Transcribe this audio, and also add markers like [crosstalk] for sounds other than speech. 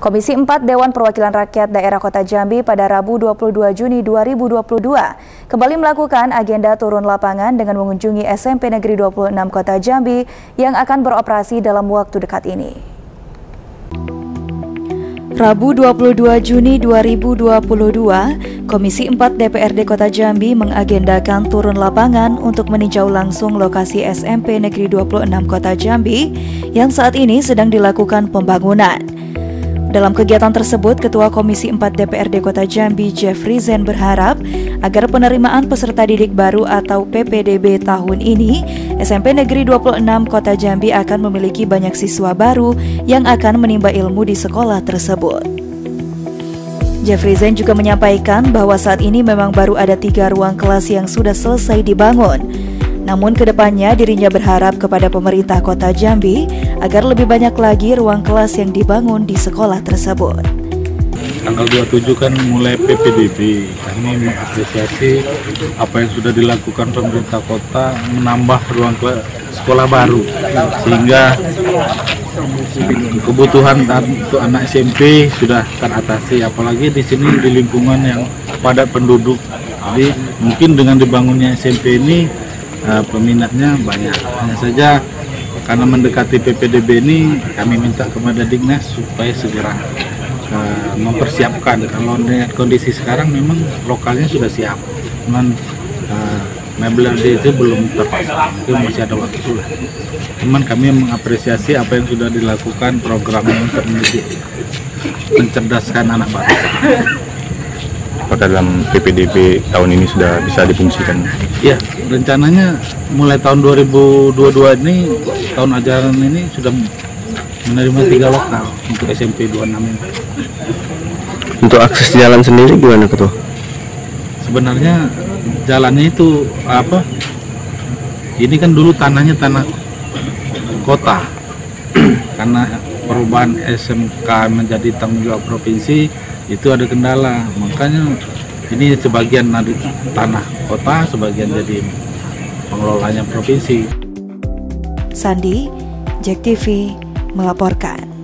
Komisi 4 Dewan Perwakilan Rakyat Daerah Kota Jambi pada Rabu 22 Juni 2022 kembali melakukan agenda turun lapangan dengan mengunjungi SMP Negeri 26 Kota Jambi yang akan beroperasi dalam waktu dekat ini. Rabu 22 Juni 2022, Komisi 4 DPRD Kota Jambi mengagendakan turun lapangan untuk meninjau langsung lokasi SMP Negeri 26 Kota Jambi yang saat ini sedang dilakukan pembangunan. Dalam kegiatan tersebut, Ketua Komisi 4 DPRD Kota Jambi, Jeffrey Zen berharap agar penerimaan peserta didik baru atau PPDB tahun ini, SMP Negeri 26 Kota Jambi akan memiliki banyak siswa baru yang akan menimba ilmu di sekolah tersebut. Jeffrey Zen juga menyampaikan bahwa saat ini memang baru ada tiga ruang kelas yang sudah selesai dibangun, namun ke depannya dirinya berharap kepada pemerintah kota Jambi agar lebih banyak lagi ruang kelas yang dibangun di sekolah tersebut. Tanggal 27 kan mulai PPDB, kami mengapresiasi apa yang sudah dilakukan pemerintah kota menambah ruang kelas sekolah baru. Sehingga kebutuhan untuk anak SMP sudah teratasi. Apalagi di sini di lingkungan yang padat penduduk. Jadi mungkin dengan dibangunnya SMP ini uh, peminatnya banyak. Hanya saja karena mendekati PPDB ini kami minta kepada Dignas supaya segera uh, mempersiapkan. Kalau dengan kondisi sekarang memang lokalnya sudah siap, cuman uh, mebel itu belum terpasang, mungkin masih ada waktu lah. Cuman kami mengapresiasi apa yang sudah dilakukan programnya untuk mencerdaskan anak bangsa apakah dalam PPDB tahun ini sudah bisa difungsikan? Ya, rencananya mulai tahun 2022 ini, tahun ajaran ini sudah menerima tiga lokal untuk SMP 26 ini. Untuk akses jalan sendiri gimana Ketua? Sebenarnya jalannya itu apa? Ini kan dulu tanahnya tanah kota. [clears throat] Karena perubahan SMK menjadi tanggung jawab provinsi, itu ada kendala. Makanya ini sebagian tanah kota sebagian jadi pengelolanya provinsi. Sandi Jack TV melaporkan